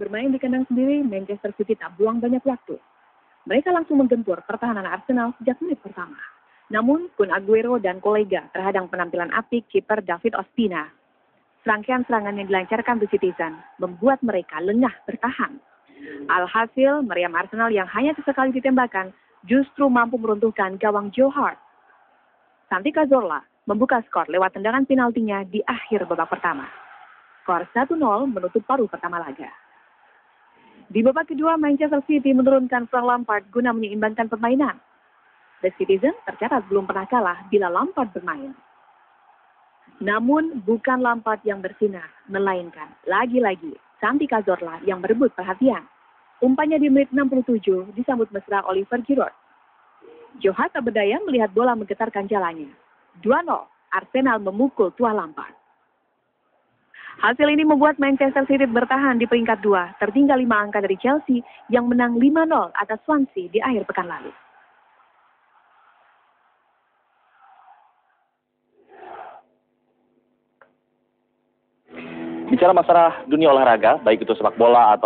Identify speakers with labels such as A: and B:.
A: bermain di kandang sendiri, Manchester City tak buang banyak waktu. Mereka langsung menggempur pertahanan Arsenal sejak menit pertama. Namun, Kun Aguero dan kolega terhadang penampilan apik kiper David Ospina. Serangkaian serangan yang dilancarkan The Citizen membuat mereka lengah bertahan. Alhasil, meriam Arsenal yang hanya sesekali ditembakkan justru mampu meruntuhkan gawang Joe Hart. Santi Cazorla membuka skor lewat tendangan penaltinya di akhir babak pertama. Skor 1-0 menutup paruh pertama laga. Di babak kedua, Manchester City menurunkan Frank Lampard guna menyeimbangkan permainan. The Citizen tercatat belum pernah kalah bila Lampard bermain. Namun, bukan Lampard yang bersinar, melainkan lagi-lagi Santi Cazorla yang berebut perhatian. Umpannya di menit 67 disambut mesra Oliver Giroud. Johan tak berdaya melihat bola menggetarkan jalannya. 2-0, Arsenal memukul tua Lampard. Hasil ini membuat Manchester City bertahan di peringkat dua, tertinggal lima angka dari Chelsea yang menang 5-0 atas Swansea di akhir pekan lalu.
B: Bicara masalah dunia olahraga, baik itu sepak bola atau